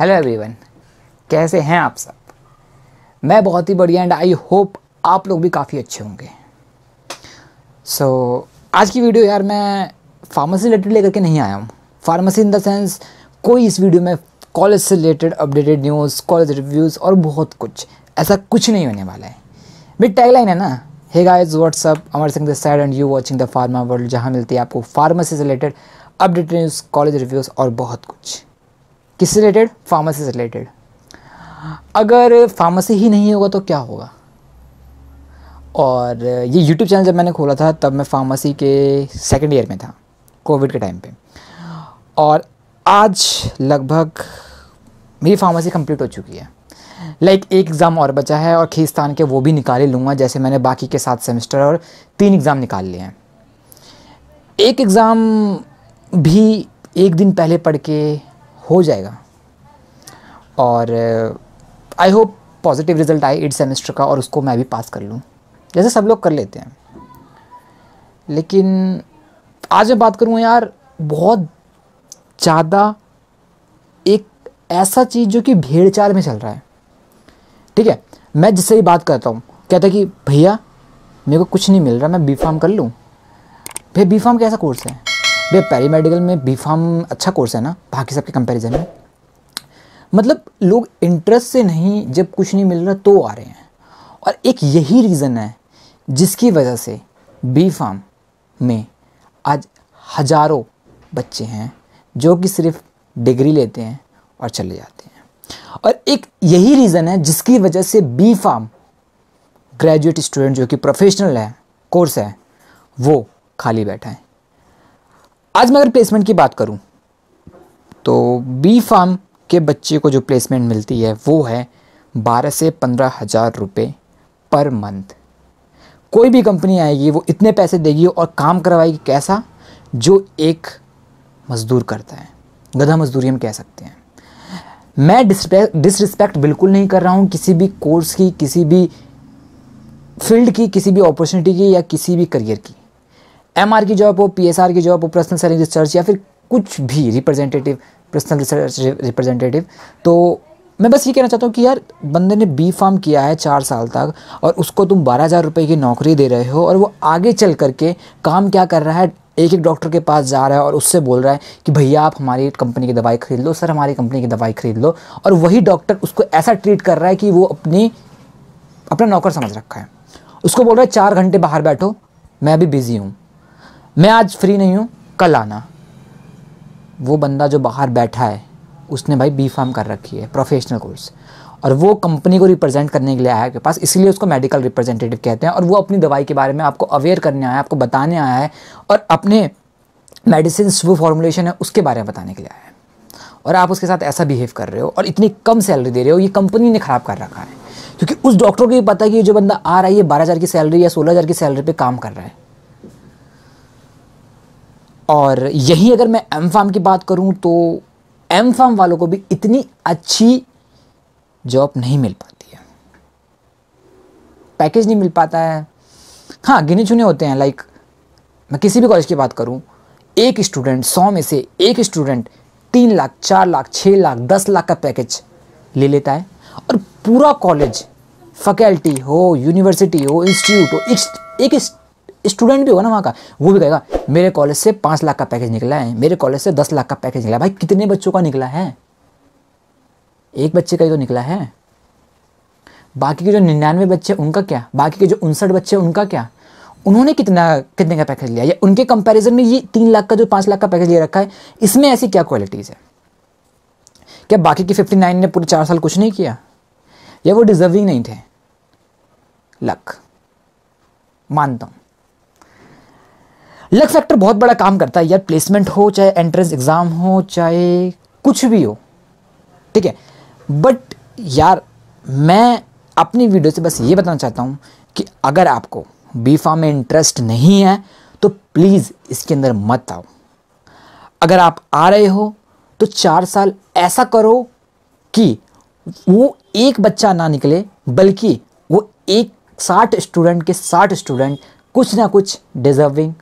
Hello everyone कैसे हैं आप सब? मैं बहुत ही बढ़िया एंड आई होप आप लोग भी काफ़ी अच्छे होंगे। सो so, आज की वीडियो यार मैं फार्मेसी रिलेटेड लेकर के नहीं आया हूँ। फार्मेसी इन द सेंस कोई इस वीडियो में कॉलेज से related updated news college reviews और बहुत कुछ। ऐसा कुछ नहीं होने वाला है। मेरी टैगलाइन है ना hey guys what's up Amar Singh this side and you watching the pharma world जहाँ मिलती है आपको फार्मेसी से related updated news college reviews और बहुत कुछ। किससे रिलेटेड फार्मेसी से रिलेटेड अगर फार्मेसी ही नहीं होगा तो क्या होगा? और ये यूट्यूब चैनल जब मैंने खोला था तब मैं फार्मेसी के सेकेंड ईयर में था कोविड के टाइम पे. और आज लगभग मेरी फार्मेसी कंप्लीट हो चुकी है. लाइक like, एक एग्ज़ाम और बचा है और खींचतान के वो भी निकाल ही लूँगा जैसे मैंने बाकी के सात सेमेस्टर और तीन एग्ज़ाम निकाल लिए हैं. एक एग्ज़ाम भी एक दिन पहले पढ़ के हो जाएगा। और आई होप पॉजिटिव रिज़ल्ट आए एट सेमेस्टर का और उसको मैं भी पास कर लूँ। जैसे सब लोग कर लेते हैं। लेकिन, आज मैं बात करूँ यार, बहुत ज़्यादा एक ऐसा चीज़ जो कि भेड़ चाल में चल रहा है। ठीक है, मैं जिससे ही बात करता हूँ, कहता कि, भैया, मेरे को कुछ नहीं मिल रहा, मैं बी फार्म कर लूँ। भैया बी फार्म कैसा कोर्स है। भैया पैरी मेडिकल में बी फार्म अच्छा कोर्स है ना, बाकी सबके कंपैरिजन में मतलब लोग इंटरेस्ट से नहीं, जब कुछ नहीं मिल रहा तो आ रहे हैं। और एक यही रीज़न है, जिसकी वजह से बी फार्म में आज हज़ारों बच्चे हैं, जो कि सिर्फ़ डिग्री लेते हैं और चले जाते हैं। और एक यही रीज़न है, जिसकी वजह से बी फार्म ग्रेजुएट स्टूडेंट जो कि प्रोफेशनल है कोर्स है, वो खाली बैठा है। आज मैं अगर प्लेसमेंट की बात करूँ तो बी फार्म के बच्चे को जो प्लेसमेंट मिलती है, वो है बारह से पंद्रह हज़ार रुपये पर मंथ कोई भी कंपनी आएगी, वो इतने पैसे देगी और काम करवाएगी कैसा? जो एक मज़दूर करता है। गधा मजदूरी हम कह सकते हैं। मैं डिसरिस्पेक्ट बिल्कुल नहीं कर रहा हूँ किसी भी कोर्स की, किसी भी फ़ील्ड की, किसी भी अपॉर्चुनिटी की या किसी भी करियर की। एमआर की जॉब हो पीएसआर की जॉब हो पर्सनल सेलिंग रिसर्च या फिर कुछ भी रिप्रेजेंटेटिव पर्सनल रिसर्च रिप्रेजेंटेटिव तो मैं बस ये कहना चाहता हूँ कि यार, बंदे ने बी फार्म किया है चार साल तक और उसको तुम बारह हज़ार रुपये की नौकरी दे रहे हो और वो आगे चल करके काम क्या कर रहा है, एक एक डॉक्टर के पास जा रहा है और उससे बोल रहा है कि भैया आप हमारी कंपनी की दवाई खरीद लो, सर हमारी कंपनी की दवाई खरीद लो और वही डॉक्टर उसको ऐसा ट्रीट कर रहा है कि वो अपनी, अपना नौकर समझ रखा है। उसको बोल रहा है, चार घंटे बाहर बैठो, मैं अभी बिज़ी हूँ। मैं आज फ्री नहीं हूँ, कल आना। वो बंदा जो बाहर बैठा है, उसने भाई बी फार्म कर रखी है प्रोफेशनल कोर्स और वो कंपनी को रिप्रेजेंट करने के लिए आया के पास, इसलिए उसको मेडिकल रिप्रेजेंटेटिव कहते हैं। और वो अपनी दवाई के बारे में आपको अवेयर करने आया है, आपको बताने आया है और अपने मेडिसिन वो फॉर्मुलेशन है, उसके बारे में बताने के लिए आया है। और आप उसके साथ ऐसा बिहेव कर रहे हो और इतनी कम सैलरी दे रहे हो, ये कंपनी ने ख़राब कर रखा है। क्योंकि उस डॉक्टर को ये पता है कि जो बंदा आ रहा है, ये बारह हज़ार की सैलरी या सोलह हज़ार की सैलरी पे काम कर रहा है। और यही अगर मैं एम फार्म की बात करूँ तो एम फार्म वालों को भी इतनी अच्छी जॉब नहीं मिल पाती है। पैकेज नहीं मिल पाता है। हाँ गिने चुने होते हैं लाइक मैं किसी भी कॉलेज की बात करूँ, एक स्टूडेंट सौ में से एक स्टूडेंट तीन लाख, चार लाख छः लाख, दस लाख का पैकेज ले लेता है और पूरा कॉलेज फैकल्टी हो यूनिवर्सिटी हो इंस्टीट्यूट हो, एक स्टूडेंट भी होगा ना वहाँ का, वो भी कहेगा मेरे कॉलेज से पाँच लाख का पैकेज निकला है। मेरे कॉलेज से दस लाख का पैकेज निकला भाई, कितने बच्चों का निकला है? एक बच्चे का ही तो निकला है। बाकी के जो निन्यानवे बच्चे, उनका क्या? बाकी के जो उनसठ बच्चे, उनका क्या? उन्होंने कितना, कितने का पैकेज लिया? या उनके कंपैरिजन में ये तीन लाख का जो पाँच लाख का पैकेज ले रखा है, इसमें ऐसी क्या क्वालिटीज़ है? क्या बाकी के फिफ्टी नाइन ने पूरे चार साल कुछ नहीं किया? या वो डिजर्विंग नहीं थे? लक। मानता हूँ। लक फैक्टर बहुत बड़ा काम करता है यार प्लेसमेंट हो, चाहे एंट्रेंस एग्ज़ाम हो, चाहे कुछ भी हो। ठीक है? बट यार, मैं अपनी वीडियो से बस ये बताना चाहता हूँ कि अगर आपको बी फार्म में इंटरेस्ट नहीं है तो प्लीज़ इसके अंदर मत आओ। अगर आप आ रहे हो तो चार साल ऐसा करो कि वो एक बच्चा ना निकले, बल्कि वो एक साठ स्टूडेंट के साठ स्टूडेंट कुछ ना कुछ डिजर्विंग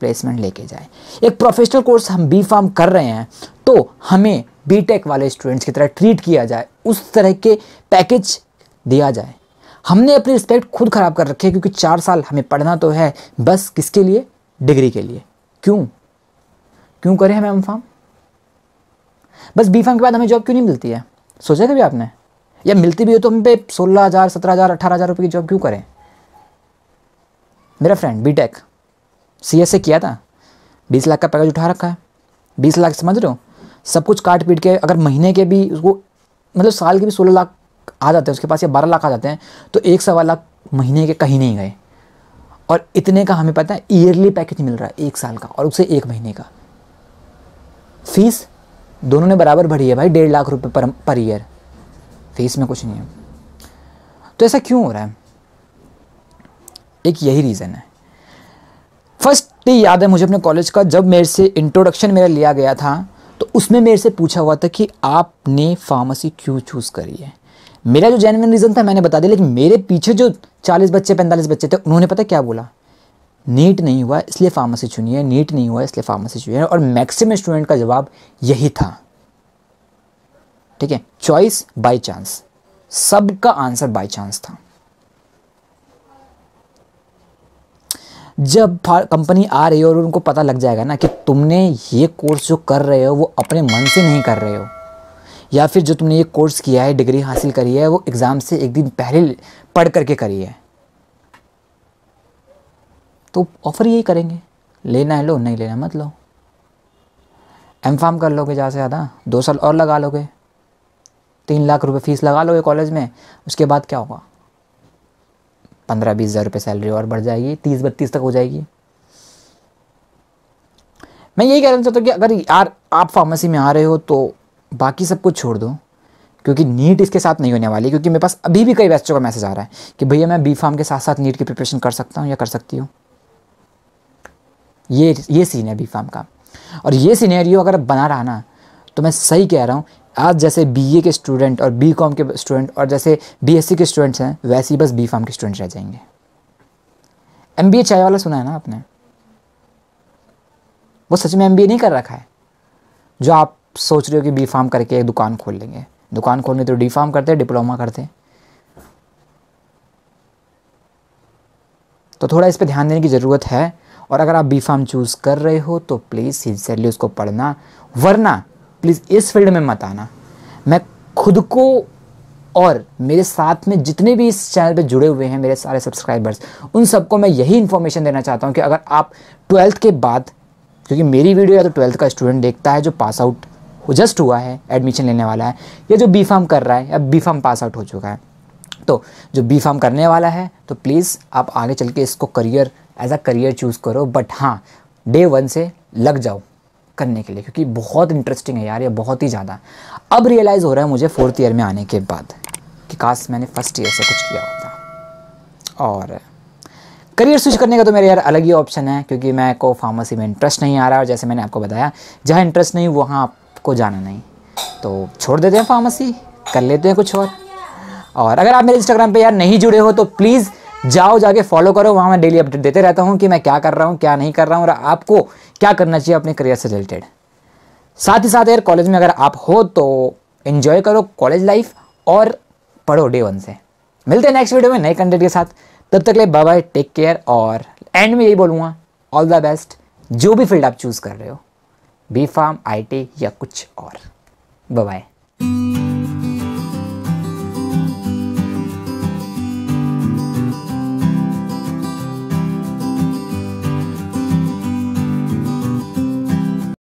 प्लेसमेंट लेके जाए। एक प्रोफेशनल कोर्स हम बी फार्म कर रहे हैं तो हमें बीटेक वाले स्टूडेंट्स की तरह ट्रीट किया जाए, उस तरह के पैकेज दिया जाए। हमने अपनी रिस्पेक्ट खुद ख़राब कर रखी है, क्योंकि चार साल हमें पढ़ना तो है, बस किसके लिए? डिग्री के लिए। क्यों? क्यों करें हमें एम फार्म बस बी फार्म के बाद हमें जॉब क्यों नहीं मिलती है? सोचा कभी आपने? या मिलती भी हो तो हम पे सोलह हज़ार, सत्रह हज़ार, अठारह हज़ार रुपये की जॉब क्यों करें? मेरा फ्रेंड बी टेक सी से किया था। बीस लाख का पैकेज उठा रखा है। बीस लाख, समझ रहे हो? सब कुछ काट पीट के अगर महीने के भी उसको मतलब साल के भी सोलह लाख आ जाते हैं, उसके पास या बारह लाख आ जाते हैं तो एक सवा लाख महीने के कहीं नहीं गए। और इतने का हमें पता है ईयरली पैकेज मिल रहा है एक साल का और उसे एक महीने का। फ़ीस दोनों ने बराबर भरी है भाई, डेढ़ लाख रुपये पर पर ईयर फ़ीस में कुछ नहीं है। तो ऐसा क्यों हो रहा है? एक यही रीज़न है। फ़र्स्ट याद है मुझे अपने कॉलेज का, जब मेरे से इंट्रोडक्शन मेरा लिया गया था तो उसमें मेरे से पूछा हुआ था कि आपने फार्मेसी क्यों चूज़ करी है? मेरा जो जेनविन रीज़न था, मैंने बता दिया, लेकिन मेरे पीछे जो चालीस बच्चे, पैंतालीस बच्चे थे, उन्होंने पता क्या बोला? नीट नहीं हुआ, इसलिए फार्मेसी चुनी है नीट नहीं हुआ, इसलिए फार्मेसी चुनी है। और मैक्सिमम स्टूडेंट का जवाब यही था। ठीक है? चॉइस बाय चांस सबका आंसर बाय चांस था। जब कंपनी आ रही हो और उनको पता लग जाएगा ना कि तुमने ये कोर्स जो कर रहे हो, वो अपने मन से नहीं कर रहे हो। या फिर जो तुमने ये कोर्स किया है डिग्री हासिल करी है, वो एग्ज़ाम से एक दिन पहले पढ़ करके करी है। तो ऑफ़र यही करेंगे। लेना है लो, नहीं लेना मत लो। एम फार्म कर लोगे ज़्यादा से ज़्यादा, दो साल और लगा लोगे। तीन लाख रुपए फ़ीस लगा लोगे कॉलेज में, उसके बाद क्या होगा? पंद्रह बीस हज़ार रुपये सैलरी और बढ़ जाएगी, तीस बत्तीस तक हो जाएगी। मैं यही कहना चाहता हूँ कि अगर यार आप फार्मेसी में आ रहे हो तो बाकी सब कुछ छोड़ दो, क्योंकि नीट इसके साथ नहीं होने वाली, क्योंकि मेरे पास अभी भी कई बच्चों का मैसेज आ रहा है कि भैया मैं बी फार्म के साथ साथ नीट की प्रिपरेशन कर सकता हूँ या कर सकती हूँ। ये ये सीन है बी फार्म का। और ये सीनेरियो अगर बना रहा ना तो मैं सही कह रहा हूँ आज जैसे बीए के स्टूडेंट और बी कॉम के स्टूडेंट और जैसे बीएससी के स्टूडेंट्स हैं, वैसे ही बस बी फार्म के स्टूडेंट रह जाएँगे। एम बी चाय वाला सुना है ना आपने? वो सच में एम नहीं कर रखा है। जो आप सोच रहे हो कि बी फार्म करके एक दुकान खोल लेंगे। दुकान खोलने तो डी फार्म करते हैं डिप्लोमा करते हैं। तो थोड़ा इस पर ध्यान देने की ज़रूरत है। और अगर आप बी फार्म चूज़ कर रहे हो तो प्लीज़ सिंसियरली उसको पढ़ना। वरना प्लीज़ इस फ़ील्ड में मत आना। मैं खुद को और मेरे साथ में जितने भी इस चैनल पे जुड़े हुए हैं, मेरे सारे सब्सक्राइबर्स उन सबको मैं यही इन्फॉर्मेशन देना चाहता हूँ कि अगर आप ट्वेल्थ के बाद, क्योंकि मेरी वीडियो या तो ट्वेल्थ का स्टूडेंट देखता है जो पास आउट जस्ट हुआ है एडमिशन लेने वाला है, या जो बी फार्म कर रहा है, या बी फार्म पास आउट हो चुका है। तो जो बी फार्म करने वाला है तो प्लीज़ आप आगे चल के इसको career as a career choose करो बट हाँ डे वन से लग जाओ। करने के लिए, क्योंकि बहुत इंटरेस्टिंग है यार, ये बहुत ही ज़्यादा। अब रियलाइज़ हो रहा है मुझे फोर्थ ईयर में आने के बाद कि काश मैंने फ़र्स्ट ईयर से कुछ किया होता। और करियर स्विच करने का तो मेरा यार अलग ही ऑप्शन है, क्योंकि मैं को फार्मेसी में इंटरेस्ट नहीं आ रहा, और जैसे मैंने आपको बताया, जहाँ इंटरेस्ट नहीं, वहाँ आपको जाना नहीं। तो छोड़ देते हैं फार्मेसी कर लेते हैं कुछ और। और अगर आप मेरे इंस्टाग्राम पे यार नहीं जुड़े हो तो प्लीज़ जाओ, जाके फॉलो करो, वहाँ मैं डेली अपडेट देते रहता हूँ कि मैं क्या कर रहा हूँ, क्या नहीं कर रहा हूँ और आपको क्या करना चाहिए अपने करियर से रिलेटेड साथ ही साथ यार कॉलेज में अगर आप हो तो इन्जॉय करो कॉलेज लाइफ और पढ़ो डे वन से। मिलते हैं नेक्स्ट वीडियो में नए कंटेंट के साथ। तब तक ले बाय बाय टेक केयर और एंड में यही बोलूँगा ऑल द बेस्ट जो भी फ़ील्ड आप चूज़ कर रहे हो बी फार्म आई या कुछ और। बाय